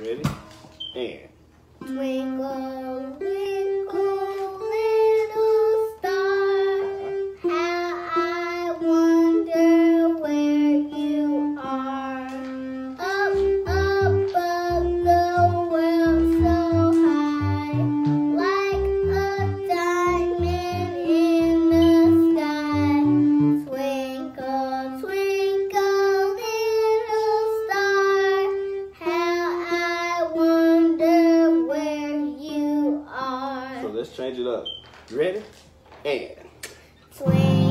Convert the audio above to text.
Ready? And. Twinkle. Let's change it up. Ready? And.